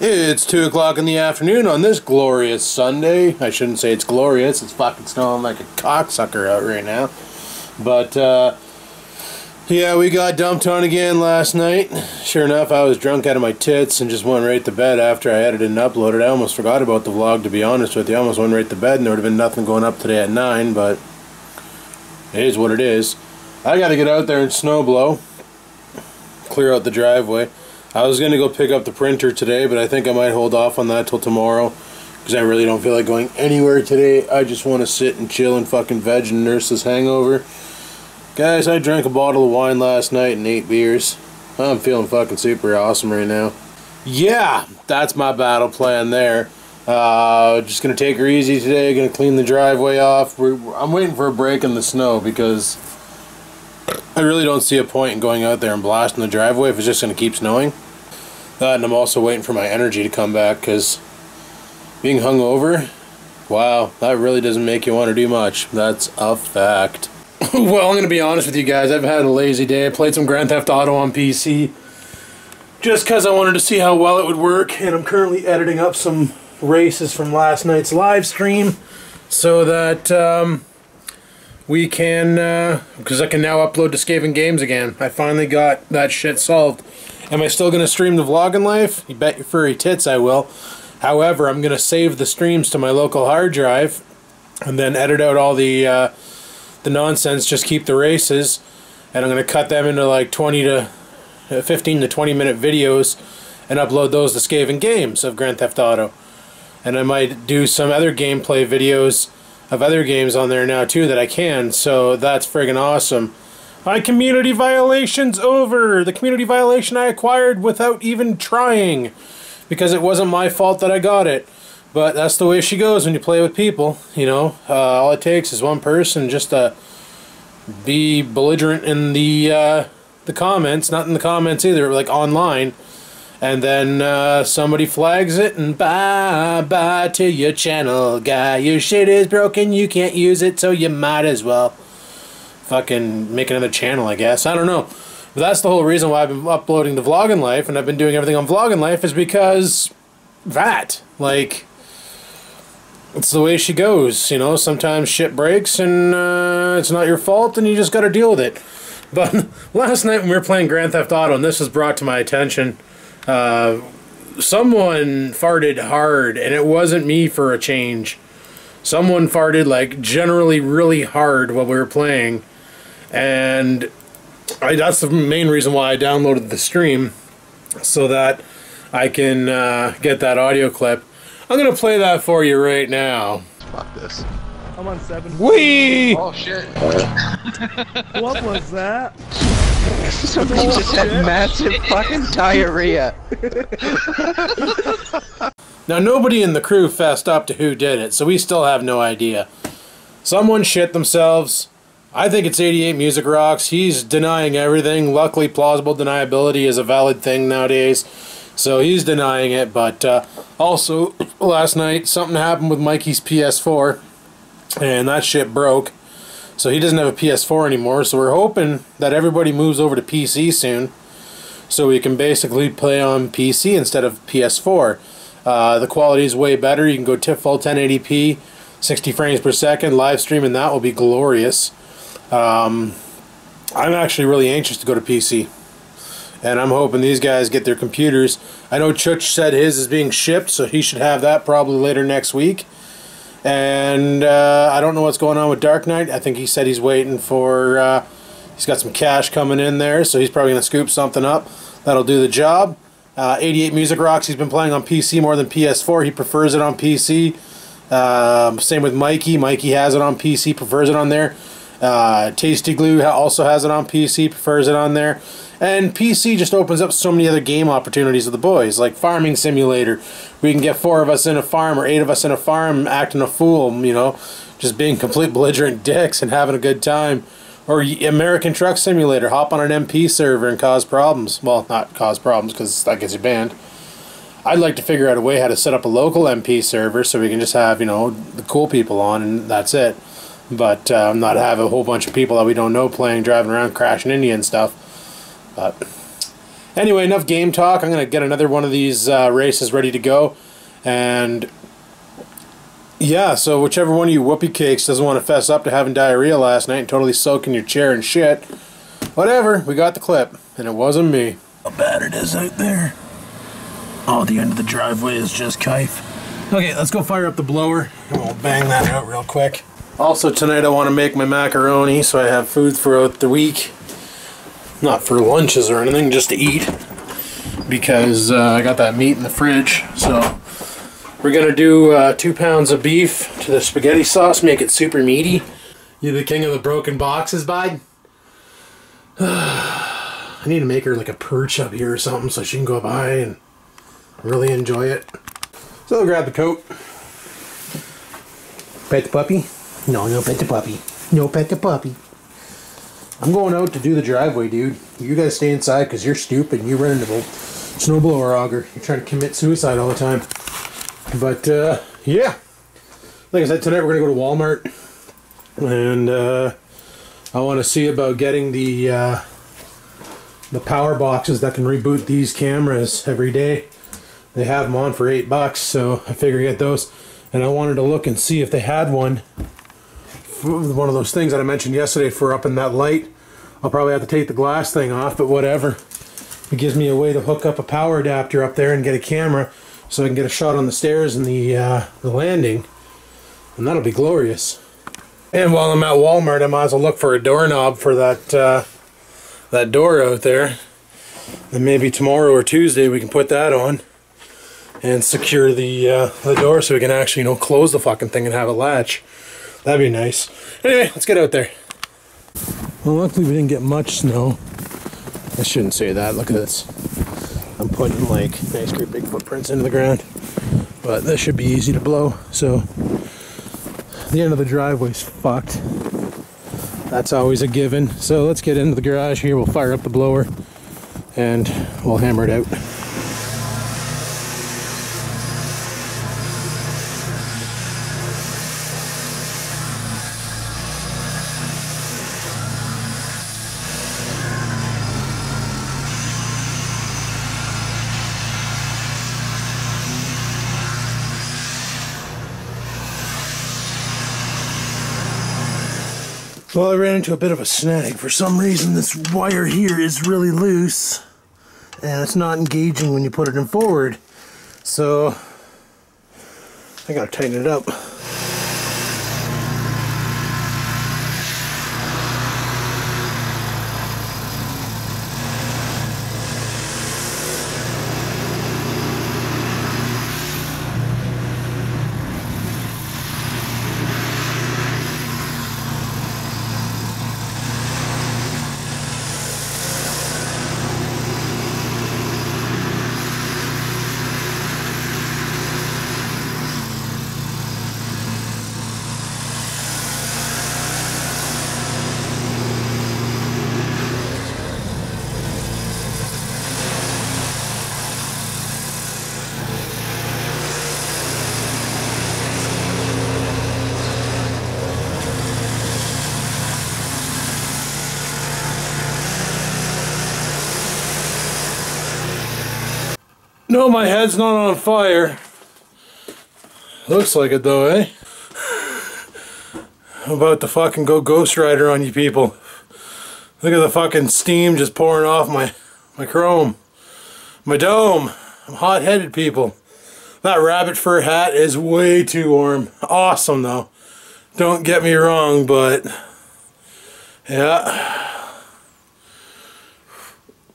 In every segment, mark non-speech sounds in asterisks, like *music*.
It's 2 o'clock in the afternoon on this glorious Sunday. I shouldn't say it's glorious, it's fucking snowing like a cocksucker out right now. But, uh, yeah, we got dumped on again last night. Sure enough, I was drunk out of my tits and just went right to bed after I edited and uploaded. I almost forgot about the vlog, to be honest with you. I almost went right to bed and there would have been nothing going up today at 9, but it is what it is. I gotta get out there and snow blow, clear out the driveway. I was going to go pick up the printer today, but I think I might hold off on that till tomorrow because I really don't feel like going anywhere today. I just want to sit and chill and fucking veg and nurse this hangover. Guys, I drank a bottle of wine last night and eight beers. I'm feeling fucking super awesome right now. Yeah, that's my battle plan there. Uh, just gonna take her easy today. Gonna clean the driveway off. We're, I'm waiting for a break in the snow because I really don't see a point in going out there and blasting the driveway if it's just going to keep snowing. That, and I'm also waiting for my energy to come back because being hungover, wow, that really doesn't make you want to do much. That's a fact. *laughs* well, I'm going to be honest with you guys. I've had a lazy day. I played some Grand Theft Auto on PC just because I wanted to see how well it would work, and I'm currently editing up some races from last night's live stream so that um, we can, because uh, I can now upload to Skavaen Games again. I finally got that shit solved. Am I still going to stream the vlogging life? You bet your furry tits I will. However, I'm going to save the streams to my local hard drive and then edit out all the uh, the nonsense, just keep the races, and I'm going to cut them into like 20 to uh, 15 to 20 minute videos and upload those to Skavaen Games of Grand Theft Auto. And I might do some other gameplay videos of other games on there now too that I can, so that's friggin' awesome. My community violation's over! The community violation I acquired without even trying, because it wasn't my fault that I got it. But that's the way she goes when you play with people, you know. Uh, all it takes is one person just to be belligerent in the uh, the comments, not in the comments either, like online, and then uh, somebody flags it and bye bye to your channel guy. Your shit is broken, you can't use it, so you might as well fucking make another channel, I guess. I don't know. But that's the whole reason why I've been uploading to Vlogging Life and I've been doing everything on Vlogging Life is because that. Like, it's the way she goes, you know. Sometimes shit breaks and uh, it's not your fault and you just gotta deal with it. *laughs* But last night when we were playing Grand Theft Auto and this was brought to my attention, uh, someone farted hard, and it wasn't me for a change. Someone farted like generally really hard while we were playing, and I, that's the main reason why I downloaded the stream, so that I can uh, get that audio clip. I'm gonna play that for you right now. Fuck this. I'm on seven. Wee! Oh shit. What was that? *laughs* Somebody just had massive fucking diarrhea. Now, nobody in the crew fessed up to who did it, so we still have no idea. Someone shit themselves. I think it's 88 Music Rocks. He's denying everything. Luckily, plausible deniability is a valid thing nowadays. So he's denying it, but uh, also, *coughs* last night, something happened with Mikey's PS4, and that shit broke. So he doesn't have a PS4 anymore, so we're hoping that everybody moves over to PC soon, so we can basically play on PC instead of PS4. Uh, the quality is way better. You can go to full 1080p, 60 frames per second, live stream, and that will be glorious. Um, I'm actually really anxious to go to PC. And I'm hoping these guys get their computers. I know Chuch said his is being shipped, so he should have that probably later next week. And uh, I don't know what's going on with Dark Knight. I think he said he's waiting for. Uh, he's got some cash coming in there, so he's probably going to scoop something up. That'll do the job. Uh, 88 Music Rocks, he's been playing on PC more than PS4. He prefers it on PC. Um, same with Mikey. Mikey has it on PC, prefers it on there. Uh, Tasty Glue also has it on PC, prefers it on there. And PC just opens up so many other game opportunities with the boys, like Farming Simulator. We can get four of us in a farm or eight of us in a farm acting a fool, you know, just being complete *laughs* belligerent dicks and having a good time. Or American Truck Simulator, hop on an MP server and cause problems. Well, not cause problems because that gets you banned. I'd like to figure out a way how to set up a local MP server so we can just have, you know, the cool people on and that's it. But uh, not have a whole bunch of people that we don't know playing, driving around, crashing India and stuff. But Anyway, enough game talk. I'm gonna get another one of these uh, races ready to go, and yeah. So whichever one of you whoopee cakes doesn't want to fess up to having diarrhea last night and totally soaking your chair and shit, whatever. We got the clip, and it wasn't me. How bad it is out there. Oh, the end of the driveway is just kife. Okay, let's go fire up the blower and we'll bang that out real quick. Also tonight I want to make my macaroni so I have food throughout the week. Not for lunches or anything, just to eat. Because uh, I got that meat in the fridge. So we're going to do uh, two pounds of beef to the spaghetti sauce, make it super meaty. You the king of the broken boxes, bud? *sighs* I need to make her like a perch up here or something so she can go by and really enjoy it. So I'll grab the coat. Pet the puppy? No, no pet the puppy. No pet the puppy. I'm going out to do the driveway, dude. You gotta stay inside because you're stupid and you run into the snowblower auger. You're trying to commit suicide all the time. But, uh, yeah. Like I said, tonight we're gonna go to Walmart. And, uh, I want to see about getting the, uh, the power boxes that can reboot these cameras every day. They have them on for eight bucks, so I figure get those. And I wanted to look and see if they had one, one of those things that I mentioned yesterday for up in that light. I'll probably have to take the glass thing off, but whatever. It gives me a way to hook up a power adapter up there and get a camera, so I can get a shot on the stairs and the uh, the landing, and that'll be glorious. And while I'm at Walmart, I might as well look for a doorknob for that. Uh, that door out there. And maybe tomorrow or Tuesday we can put that on and secure the uh, the door so we can actually you know close the fucking thing and have a latch. That'd be nice. Anyway, let's get out there. Well, luckily we didn't get much snow. I shouldn't say that. Look at this. I'm putting like nice great big footprints into the ground, but this should be easy to blow. So the end of the driveway's fucked. That's always a given. So let's get into the garage here. We'll fire up the blower and we'll hammer it out. Well, I ran into a bit of a snag. For some reason, this wire here is really loose and it's not engaging when you put it in forward. So I gotta tighten it up. No, my head's not on fire. Looks like it though, eh? I'm about to fucking go Ghost Rider on you people. Look at the fucking steam just pouring off my, my chrome. My dome. I'm hot-headed people. That rabbit fur hat is way too warm. Awesome though. Don't get me wrong, but yeah.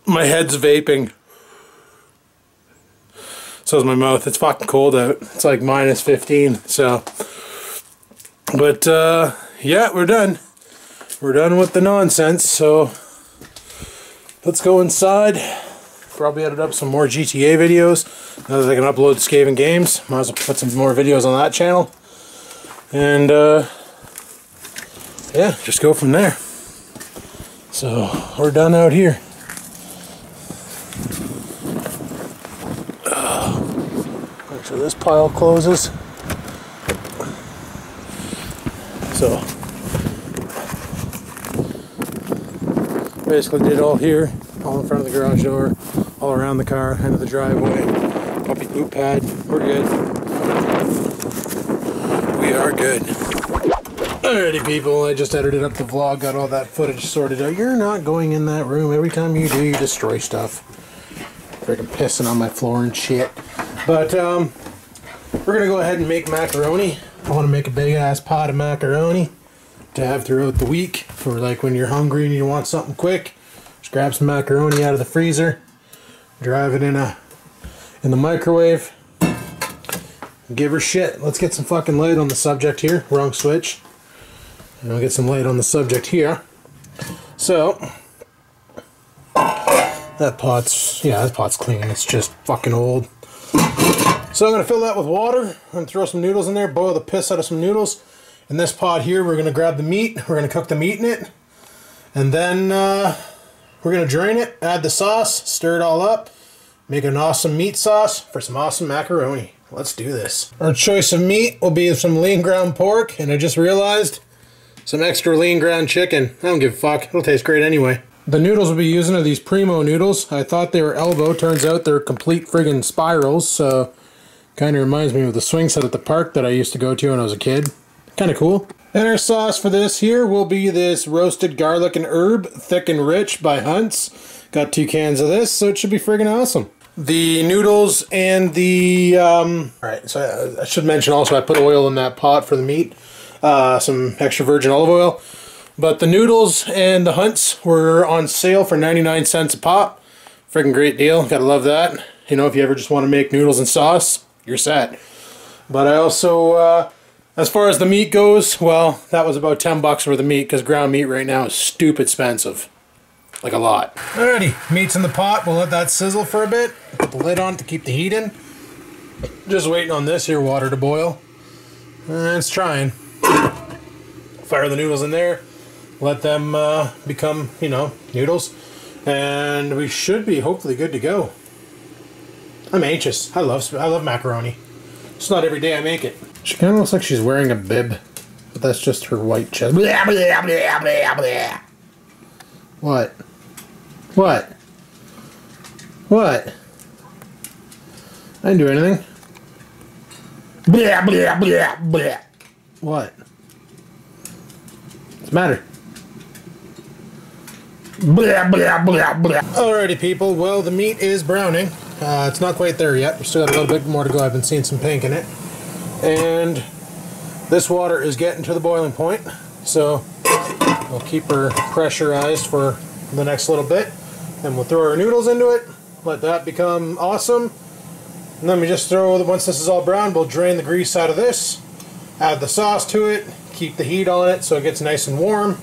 My head's vaping. So is my mouth. It's fucking cold out. It's like minus 15. So, but uh, yeah, we're done. We're done with the nonsense. So let's go inside. Probably edit up some more GTA videos. Now that I can upload Skavaen Games, might as well put some more videos on that channel. And uh, yeah, just go from there. So we're done out here. This pile closes. So basically did all here, all in front of the garage door, all around the car, end of the driveway, puppy boot pad. We're good. We are good. Alrighty, people. I just edited up the vlog, got all that footage sorted out. You're not going in that room. Every time you do, you destroy stuff. Freaking pissing on my floor and shit. But, um, we're gonna go ahead and make macaroni. I want to make a big ass pot of macaroni to have throughout the week for like when you're hungry and you want something quick. Just grab some macaroni out of the freezer, drive it in a in the microwave, give her shit. Let's get some fucking light on the subject here. Wrong switch. And we'll get some light on the subject here. So that pot's yeah, that pot's clean. It's just fucking old. So I'm gonna fill that with water. Gonna throw some noodles in there, boil the piss out of some noodles. In this pot here, we're gonna grab the meat. We're gonna cook the meat in it, and then uh, we're gonna drain it, add the sauce, stir it all up, make an awesome meat sauce for some awesome macaroni. Let's do this. Our choice of meat will be some lean ground pork, and I just realized some extra lean ground chicken. I don't give a fuck. It'll taste great anyway. The noodles we'll be using are these Primo noodles. I thought they were elbow. Turns out they're complete friggin' spirals, so kind of reminds me of the swing set at the park that I used to go to when I was a kid. Kind of cool. And our sauce for this here will be this roasted garlic and herb, thick and rich by Hunt's. Got two cans of this, so it should be friggin' awesome. The noodles and the, um, alright, so I, I should mention also I put oil in that pot for the meat. Uh, some extra virgin olive oil. But the noodles and the Hunts were on sale for 99 cents a pop. Friggin' great deal. Gotta love that. You know, if you ever just want to make noodles and sauce, you're set. But I also, uh, as far as the meat goes, well, that was about 10 bucks for the meat because ground meat right now is stupid expensive. Like a lot. Alrighty, meat's in the pot. We'll let that sizzle for a bit. Put the lid on to keep the heat in. Just waiting on this here water to boil. And it's trying. Fire the noodles in there. Let them uh, become, you know, noodles. And we should be hopefully good to go. I'm anxious. I love I love macaroni. It's not every day I make it. She kind of looks like she's wearing a bib, but that's just her white chest. Blah, blah, blah, blah, blah. What? What? What? I didn't do anything. Blah, blah, blah, blah. What? What's the matter? Blah, blah, blah, blah. Alrighty, people. Well, the meat is browning. Uh, it's not quite there yet. We still got a little bit more to go. I've been seeing some pink in it. And this water is getting to the boiling point. So we'll keep her pressurized for the next little bit. And we'll throw our noodles into it. Let that become awesome. And then we just throw, once this is all brown, we'll drain the grease out of this. Add the sauce to it. Keep the heat on it so it gets nice and warm.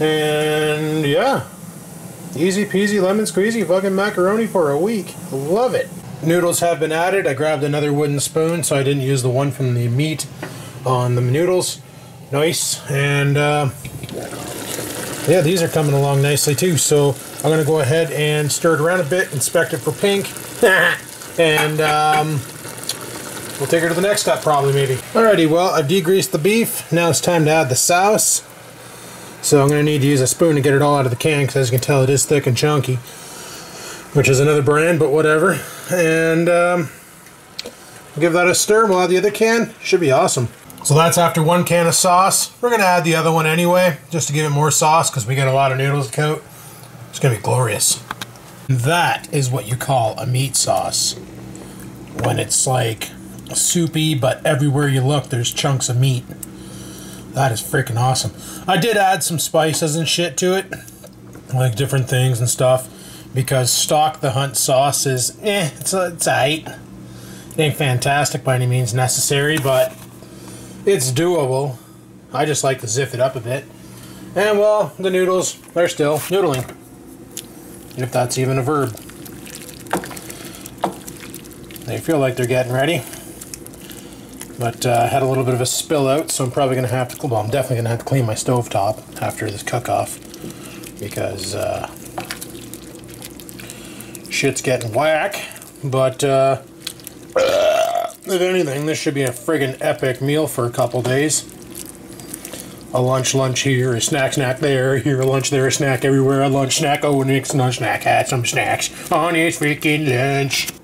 And yeah, Easy peasy lemon squeezy fucking macaroni for a week. Love it. Noodles have been added. I grabbed another wooden spoon so I didn't use the one from the meat on the noodles. Nice. And uh, yeah, these are coming along nicely too. So I'm going to go ahead and stir it around a bit, inspect it for pink. *laughs* and um, we'll take her to the next step probably maybe. Alrighty, well I've degreased the beef. Now it's time to add the sauce. So I'm going to need to use a spoon to get it all out of the can because as you can tell it is thick and chunky. Which is another brand, but whatever. And um, give that a stir. We'll add the other can. Should be awesome. So that's after one can of sauce. We're going to add the other one anyway, just to give it more sauce because we got a lot of noodles to coat. It's going to be glorious. That is what you call a meat sauce. When it's like soupy, but everywhere you look there's chunks of meat. That is freaking awesome. I did add some spices and shit to it, like different things and stuff, because stock the hunt sauce is eh, it's it's aight. It ain't fantastic by any means necessary, but it's doable. I just like to zip it up a bit. And well, the noodles they're still noodling, if that's even a verb. They feel like they're getting ready. But uh, I had a little bit of a spill out, so I'm probably going to have to, well, I'm definitely going to have to clean my stove top after this cook-off. Because uh, shit's getting whack. But uh, if anything, this should be a friggin' epic meal for a couple days. a lunch, lunch here, a snack, snack there, *laughs* here, a lunch there, a snack everywhere, a lunch, snack, oh, next lunch, snack, had some snacks on his freaking lunch.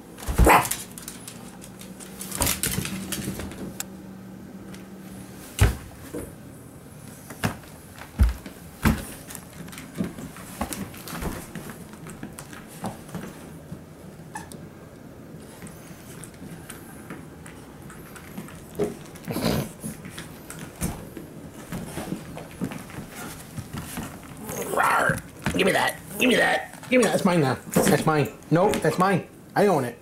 Give me that. Give me that. Give me that. That's mine now. That's mine. No, that's mine. I own it.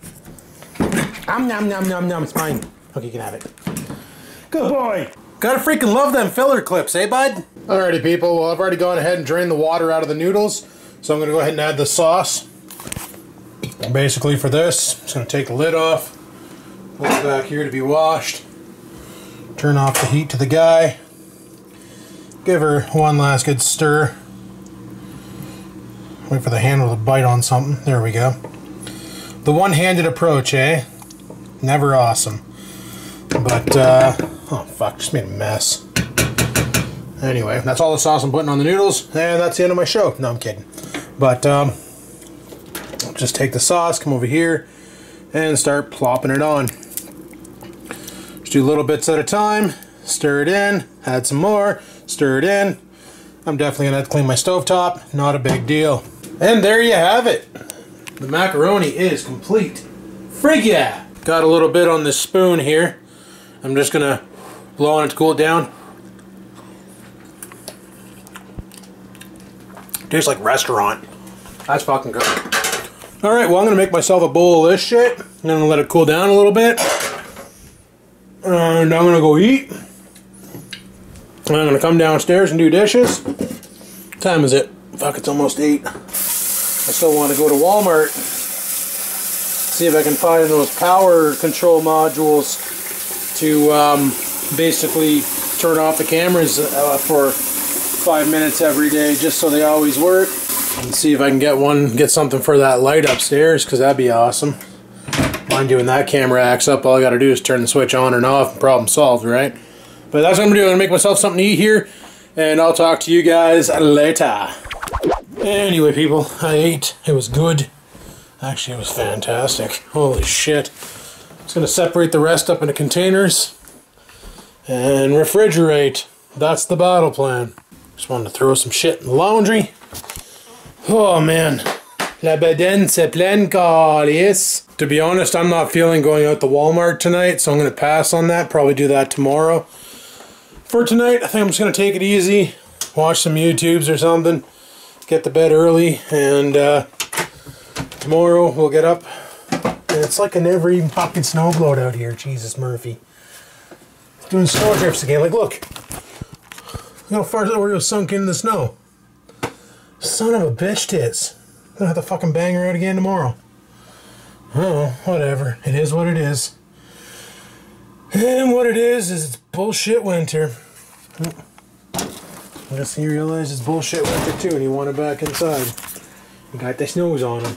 Um, nom, nom, nom, nom. It's mine. Okay, you can have it. Good boy. Gotta freaking love them filler clips, eh, bud? Alrighty, people. Well, I've already gone ahead and drained the water out of the noodles, so I'm gonna go ahead and add the sauce. Basically, for this, I'm just gonna take the lid off, pull it back here to be washed, turn off the heat to the guy, give her one last good stir. Wait for the handle to bite on something. There we go. The one-handed approach, eh? Never awesome. But, uh, oh fuck, just made a mess. Anyway, that's all the sauce I'm putting on the noodles, and that's the end of my show. No, I'm kidding. But, um, just take the sauce, come over here, and start plopping it on. Just do little bits at a time, stir it in, add some more, stir it in. I'm definitely gonna have to clean my stovetop, not a big deal. And there you have it. The macaroni is complete. Frig yeah! Got a little bit on this spoon here. I'm just gonna blow on it to cool it down. Tastes like restaurant. That's fucking good. Alright, well I'm gonna make myself a bowl of this shit. I'm gonna let it cool down a little bit. And I'm gonna go eat. And I'm gonna come downstairs and do dishes. What time is it? Fuck, it's almost 8. I still want to go to Walmart. See if I can find those power control modules to um, basically turn off the cameras uh, for five minutes every day just so they always work. And see if I can get one, get something for that light upstairs because that'd be awesome. Mind you, when that camera acts up, all I gotta do is turn the switch on and off, problem solved, right? But that's what I'm gonna do. I'm gonna make myself something to eat here, and I'll talk to you guys later. Anyway, people, I ate. It was good. Actually, it was fantastic. Holy shit. It's gonna separate the rest up into containers and refrigerate. That's the battle plan. Just wanted to throw some shit in the laundry. Oh man. La bedaine c'est pleine, calice. To be honest, I'm not feeling going out to Walmart tonight, so I'm gonna pass on that. Probably do that tomorrow. For tonight, I think I'm just gonna take it easy, watch some YouTubes or something, get to bed early, and uh, tomorrow we'll get up. And it's like an every fucking snowbloat out here, Jesus Murphy. Doing snow drifts again. Like, look. Look how far the Oreo sunk into the snow. Son of a bitch tits. Gonna have to fucking bang her out again tomorrow. Oh, whatever. It is what it is. And what it is, is it's bullshit winter. I guess he realized it's bullshit winter too and he wanted back inside. He got the snows on him.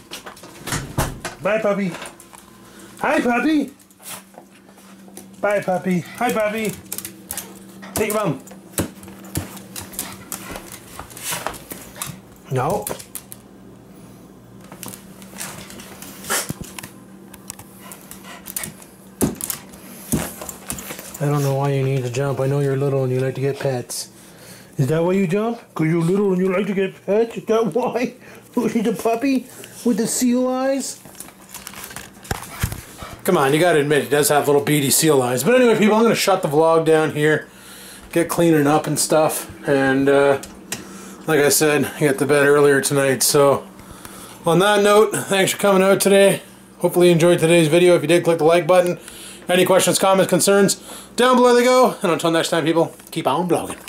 Bye, puppy. Hi, puppy. Bye, puppy. Hi, puppy. Take your bum. No. I don't know why you need to jump. I know you're little and you like to get pets. Is that why you jump? Because you're little and you like to get pets? Is that why? *laughs* Who's the puppy with the seal eyes? Come on, you gotta admit, he does have little beady seal eyes. But anyway, people, I'm gonna shut the vlog down here, get cleaning up and stuff, and uh, like I said, I got to bed earlier tonight. So, on that note, thanks for coming out today. Hopefully you enjoyed today's video. If you did, click the like button. Any questions, comments, concerns, down below they go. And until next time, people, keep on blogging.